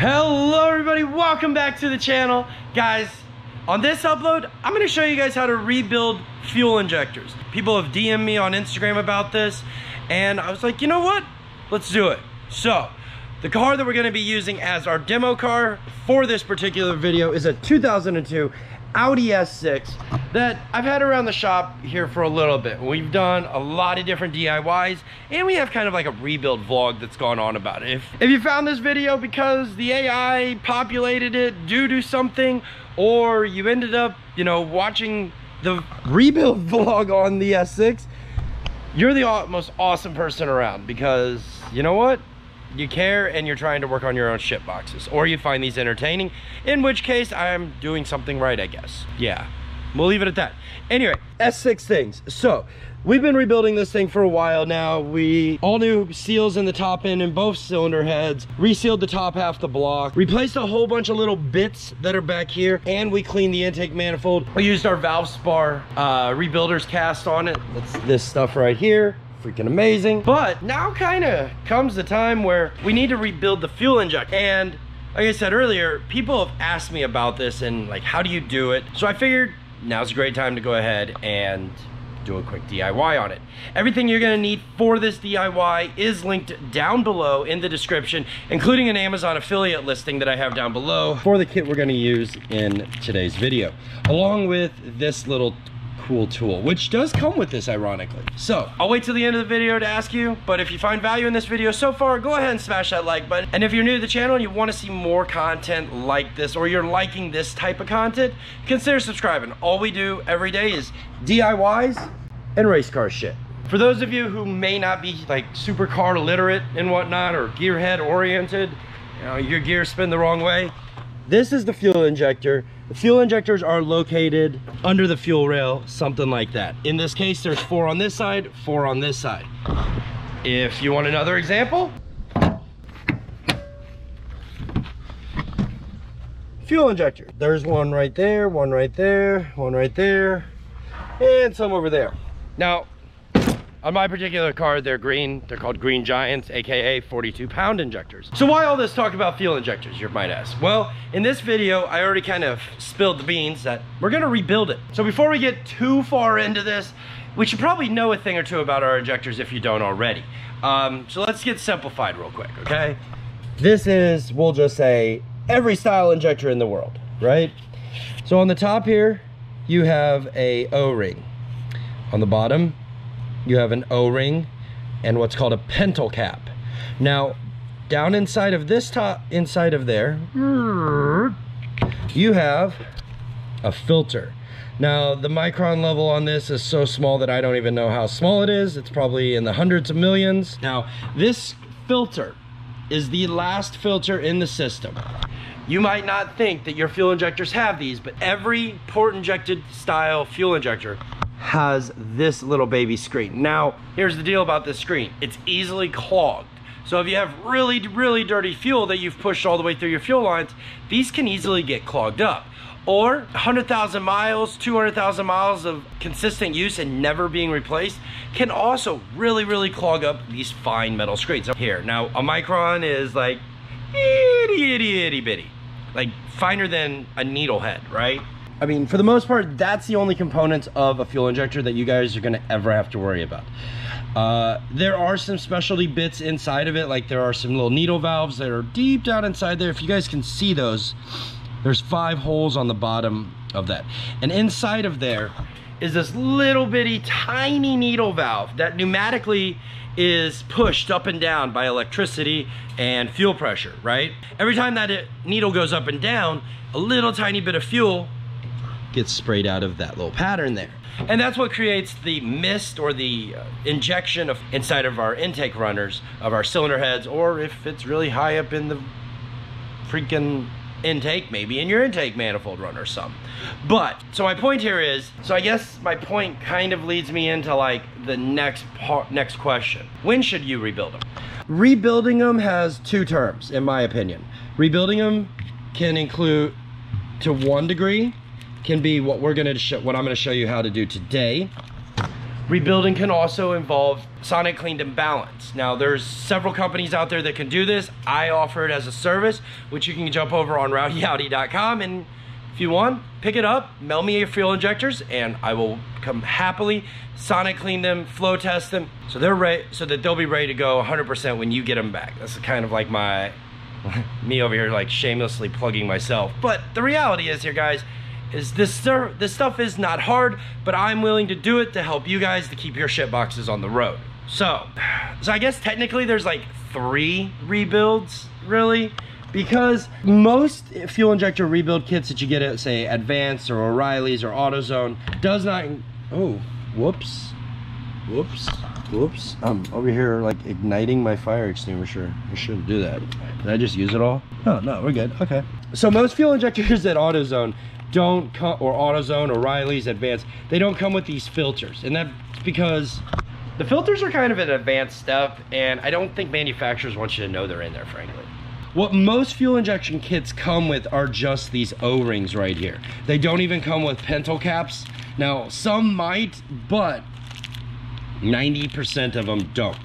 Hello everybody, welcome back to the channel. Guys, on this upload, I'm gonna show you guys how to rebuild fuel injectors. People have DM'd me on Instagram about this, and I was like, you know what? Let's do it. So, the car that we're gonna be using as our demo car for this particular video is a 2002 Audi S6 that I've had around the shop here for a little bit. We've done a lot of different DIYs and we have kind of like a rebuild vlog that's gone on about it. If, if you found this video because the AI populated it due to something or you ended up, you know, watching the rebuild vlog on the S6, you're the most awesome person around because you know what? You care and you're trying to work on your own shit boxes or you find these entertaining in which case i'm doing something right i guess. Yeah. We'll leave it at that. Anyway s6 things. So we've been rebuilding this thing for a while now. We all new seals in the top end and both cylinder heads. Resealed the top half of the block. Replaced a whole bunch of little bits that are back here and we cleaned the intake manifold. We used our valspar uh rebuilders cast on it. That's this stuff right here freaking amazing. But now kind of comes the time where we need to rebuild the fuel injector. And like I said earlier, people have asked me about this and like, how do you do it? So I figured now's a great time to go ahead and do a quick DIY on it. Everything you're gonna need for this DIY is linked down below in the description, including an Amazon affiliate listing that I have down below for the kit we're gonna use in today's video, along with this little cool tool, which does come with this ironically. So I'll wait till the end of the video to ask you, but if you find value in this video so far, go ahead and smash that like button. And if you're new to the channel and you wanna see more content like this, or you're liking this type of content, consider subscribing. All we do every day is DIYs and race car shit. For those of you who may not be like super car literate and whatnot, or gearhead oriented, you know, your gears spin the wrong way, this is the fuel injector. The fuel injectors are located under the fuel rail, something like that. In this case, there's four on this side, four on this side. If you want another example, fuel injector. There's one right there, one right there, one right there, and some over there. Now, on my particular car, they're green. They're called Green Giants, AKA 42 pound injectors. So why all this talk about fuel injectors, you might ask? Well, in this video, I already kind of spilled the beans that we're gonna rebuild it. So before we get too far into this, we should probably know a thing or two about our injectors if you don't already. Um, so let's get simplified real quick, okay? This is, we'll just say, every style injector in the world, right? So on the top here, you have a O-ring. On the bottom, you have an O-ring and what's called a pintle cap. Now, down inside of this top, inside of there, you have a filter. Now, the micron level on this is so small that I don't even know how small it is. It's probably in the hundreds of millions. Now, this filter is the last filter in the system. You might not think that your fuel injectors have these, but every port injected style fuel injector has this little baby screen. Now, here's the deal about this screen. It's easily clogged. So if you have really, really dirty fuel that you've pushed all the way through your fuel lines, these can easily get clogged up. Or 100,000 miles, 200,000 miles of consistent use and never being replaced can also really, really clog up these fine metal screens. Here, now a micron is like itty, itty, itty bitty. Like finer than a needle head, right? I mean, for the most part, that's the only component of a fuel injector that you guys are gonna ever have to worry about. Uh, there are some specialty bits inside of it, like there are some little needle valves that are deep down inside there. If you guys can see those, there's five holes on the bottom of that. And inside of there is this little bitty tiny needle valve that pneumatically is pushed up and down by electricity and fuel pressure, right? Every time that it, needle goes up and down, a little tiny bit of fuel gets sprayed out of that little pattern there. And that's what creates the mist or the uh, injection of inside of our intake runners of our cylinder heads or if it's really high up in the freaking intake, maybe in your intake manifold run or some. But, so my point here is, so I guess my point kind of leads me into like the next part, next question. When should you rebuild them? Rebuilding them has two terms, in my opinion. Rebuilding them can include to one degree can be what we're gonna show, what I'm gonna show you how to do today. Rebuilding can also involve sonic cleaned and balanced. Now there's several companies out there that can do this. I offer it as a service, which you can jump over on rowdyaudi.com and if you want, pick it up, mail me your fuel injectors, and I will come happily sonic clean them, flow test them, so they're ready, so that they'll be ready to go 100% when you get them back. That's kind of like my, me over here like shamelessly plugging myself. But the reality is here, guys, is this this stuff is not hard, but I'm willing to do it to help you guys to keep your shit boxes on the road. So, so I guess technically there's like three rebuilds, really because most fuel injector rebuild kits that you get at say Advanced or O'Reilly's or AutoZone does not oh whoops whoops whoops I'm over here like igniting my fire extinguisher. I shouldn't do that. Did I just use it all? Oh no we're good. Okay. So most fuel injectors at AutoZone don't come or AutoZone O'Reilly's Advanced they don't come with these filters and that's because the filters are kind of an advanced step and I don't think manufacturers want you to know they're in there frankly what most fuel injection kits come with are just these O-rings right here. They don't even come with pintle caps. Now, some might, but 90% of them don't.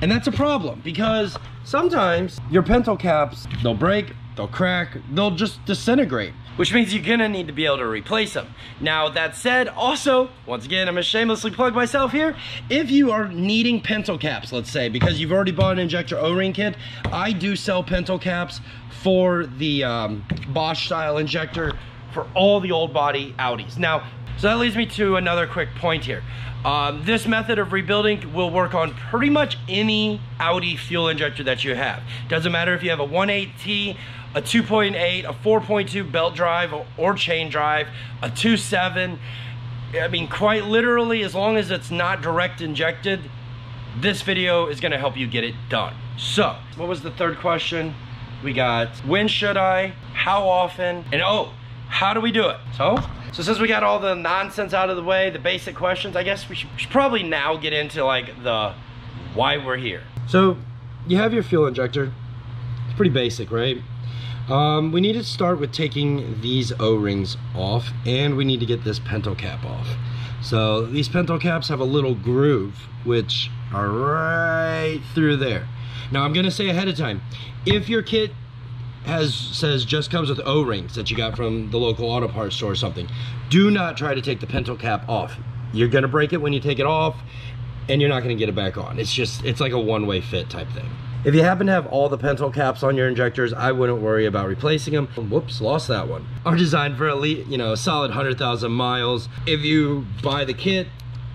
And that's a problem because sometimes your pintle caps, they'll break, they'll crack, they'll just disintegrate which means you're gonna need to be able to replace them. Now, that said, also, once again, I'm gonna shamelessly plug myself here. If you are needing pintle caps, let's say, because you've already bought an injector O-ring kit, I do sell pintle caps for the um, Bosch style injector for all the old body Audis. Now, so that leads me to another quick point here. Um, this method of rebuilding will work on pretty much any Audi fuel injector that you have. Doesn't matter if you have a 1.8T, a 2.8, a 4.2 belt drive or chain drive, a 2.7. I mean, quite literally, as long as it's not direct injected, this video is gonna help you get it done. So, what was the third question? We got, when should I, how often, and oh, how do we do it? So, so since we got all the nonsense out of the way, the basic questions, I guess we should, we should probably now get into like the why we're here. So, you have your fuel injector. It's pretty basic, right? Um, we need to start with taking these O-rings off and we need to get this pintle cap off. So these pintle caps have a little groove which are right through there. Now I'm gonna say ahead of time, if your kit has says just comes with O-rings that you got from the local auto parts store or something, do not try to take the pintle cap off. You're gonna break it when you take it off and you're not gonna get it back on. It's just, it's like a one-way fit type thing. If you happen to have all the pintle caps on your injectors, I wouldn't worry about replacing them. Whoops, lost that one. Are designed for at least, you know, solid 100,000 miles. If you buy the kit,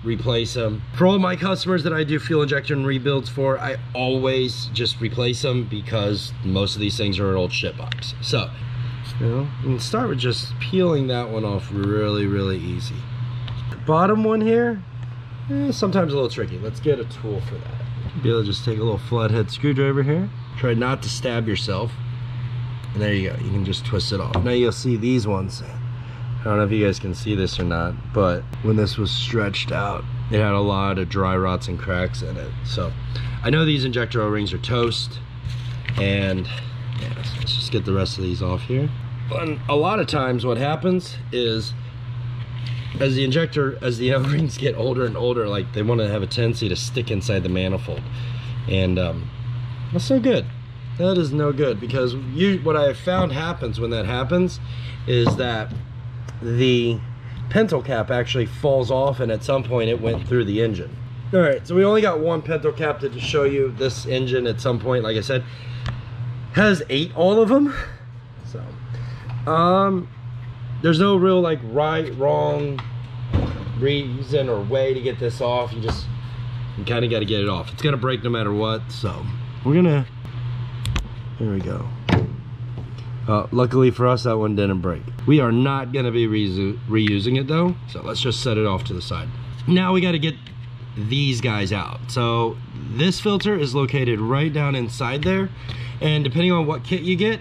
replace them. For all my customers that I do fuel injection rebuilds for, I always just replace them because most of these things are an old shit box. So, you know, can start with just peeling that one off really, really easy. The bottom one here, eh, sometimes a little tricky. Let's get a tool for that be able to just take a little flathead screwdriver here. Try not to stab yourself. And there you go, you can just twist it off. Now you'll see these ones. I don't know if you guys can see this or not, but when this was stretched out, it had a lot of dry rots and cracks in it. So I know these injector O-rings are toast and yeah, let's just get the rest of these off here. And a lot of times what happens is as the injector, as the O-rings get older and older, like they want to have a tendency to stick inside the manifold. And um, that's no good. That is no good because you, what I have found happens when that happens is that the pintle cap actually falls off and at some point it went through the engine. All right, so we only got one pintle cap to show you. This engine at some point, like I said, has eight all of them. So, um, there's no real like right, wrong reason or way to get this off. You just you kind of got to get it off. It's gonna break no matter what. So we're gonna. Here we go. Uh, luckily for us, that one didn't break. We are not gonna be reusing it though. So let's just set it off to the side. Now we got to get these guys out. So this filter is located right down inside there. And depending on what kit you get,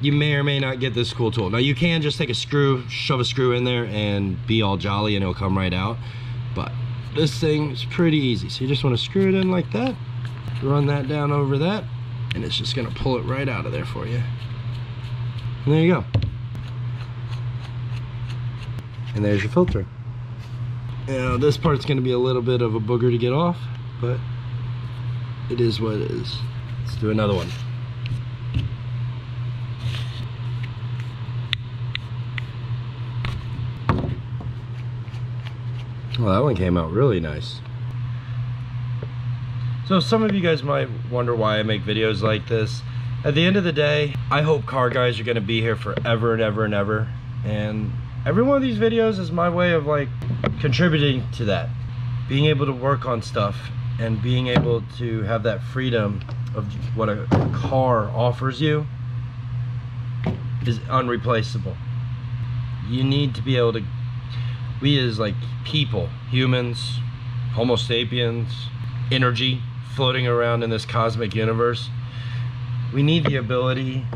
you may or may not get this cool tool. Now you can just take a screw, shove a screw in there and be all jolly and it'll come right out. But this thing is pretty easy. So you just want to screw it in like that, run that down over that, and it's just gonna pull it right out of there for you. And there you go. And there's your filter. Now this part's gonna be a little bit of a booger to get off, but it is what it is. Let's do another one. Well, that one came out really nice. So some of you guys might wonder why I make videos like this. At the end of the day, I hope car guys are gonna be here forever and ever and ever. And every one of these videos is my way of like contributing to that. Being able to work on stuff and being able to have that freedom of what a car offers you is unreplaceable. You need to be able to, we as like people, humans, homo sapiens, energy floating around in this cosmic universe, we need the ability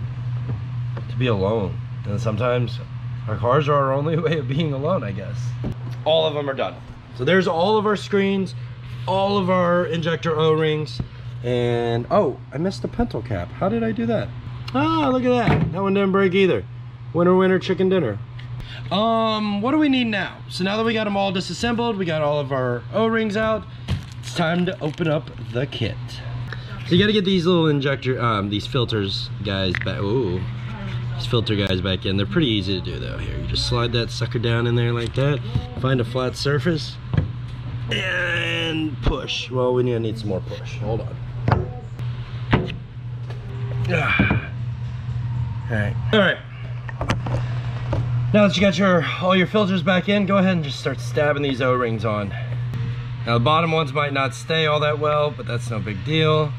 to be alone. And sometimes our cars are our only way of being alone, I guess. All of them are done. So there's all of our screens, all of our injector O-rings, and oh, I missed the pintle cap. How did I do that? Ah, look at that. That one didn't break either. Winner, winner, chicken dinner. Um, what do we need now? So now that we got them all disassembled, we got all of our O-rings out, it's time to open up the kit. So you gotta get these little injector, um, these filters guys back, ooh, these filter guys back in. They're pretty easy to do though. Here, you just slide that sucker down in there like that, find a flat surface, and push. Well, we need some more push. Hold on. All right. All right. Now that you got your all your filters back in, go ahead and just start stabbing these O-rings on. Now the bottom ones might not stay all that well, but that's no big deal.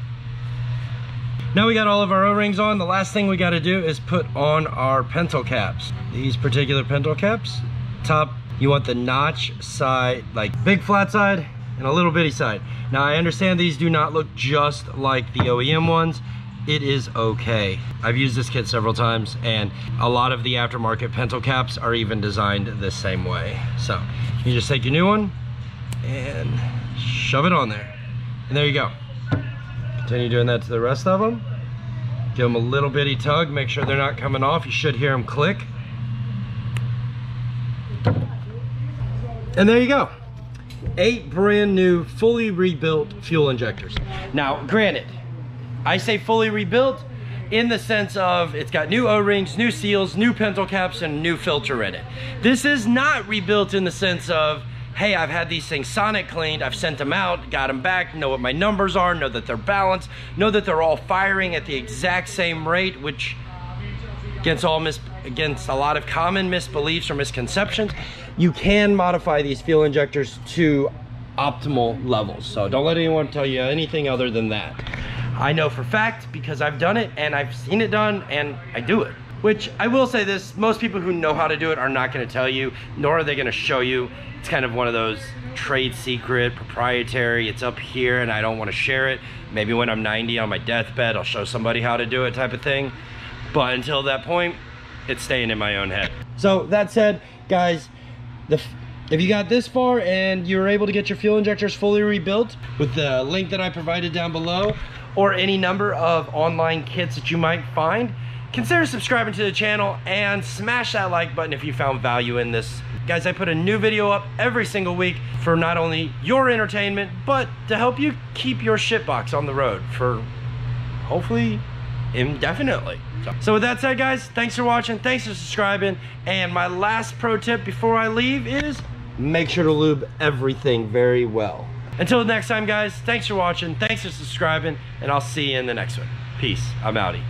Now we got all of our O-rings on, the last thing we gotta do is put on our pintle caps. These particular pintle caps, top, you want the notch side, like big flat side and a little bitty side. Now I understand these do not look just like the OEM ones, it is okay. I've used this kit several times and a lot of the aftermarket pintle caps are even designed the same way. So you just take your new one and shove it on there. And there you go. Continue doing that to the rest of them. Give them a little bitty tug, make sure they're not coming off. You should hear them click. And there you go. Eight brand new, fully rebuilt fuel injectors. Now, granted, I say fully rebuilt in the sense of it's got new O-rings, new seals, new pintle caps, and new filter in it. This is not rebuilt in the sense of hey, I've had these things sonic cleaned, I've sent them out, got them back, know what my numbers are, know that they're balanced, know that they're all firing at the exact same rate, which against all mis against a lot of common misbeliefs or misconceptions, you can modify these fuel injectors to optimal levels. So don't let anyone tell you anything other than that. I know for fact because I've done it and I've seen it done and I do it. Which I will say this, most people who know how to do it are not gonna tell you, nor are they gonna show you it's kind of one of those trade secret, proprietary, it's up here and I don't want to share it. Maybe when I'm 90 on my deathbed, I'll show somebody how to do it type of thing. But until that point, it's staying in my own head. So that said, guys, the, if you got this far and you were able to get your fuel injectors fully rebuilt with the link that I provided down below or any number of online kits that you might find, consider subscribing to the channel and smash that like button if you found value in this Guys, I put a new video up every single week for not only your entertainment, but to help you keep your shitbox on the road for hopefully indefinitely. So, so with that said, guys, thanks for watching. Thanks for subscribing. And my last pro tip before I leave is make sure to lube everything very well. Until next time, guys, thanks for watching. Thanks for subscribing. And I'll see you in the next one. Peace. I'm outie.